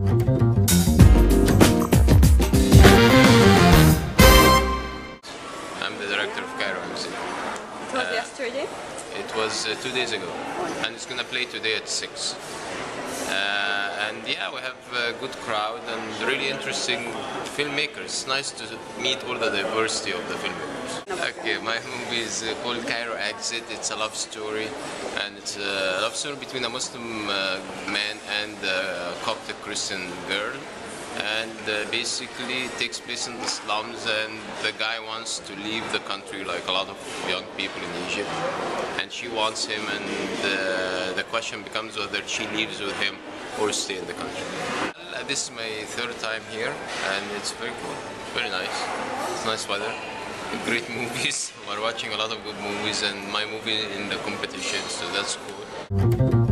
I'm the director of Cairo Exit. It was yesterday. It was uh, two days ago, and it's gonna play today at six. Uh, and yeah, we have a good crowd and really interesting filmmakers. It's nice to meet all the diversity of the filmmakers. Okay, my movie is uh, called Cairo Exit. It's a love story, and it's a love story between a Muslim uh, man and a Coptic Christian girl. And uh, basically, it takes place in the slums, and the guy wants to leave the country, like a lot of young people in Egypt. And she wants him, and uh, the question becomes whether she leaves with him or stay in the country. This is my third time here, and it's very cool, very nice. It's nice weather, great movies. We're watching a lot of good movies, and my movie in the competition, so that's cool.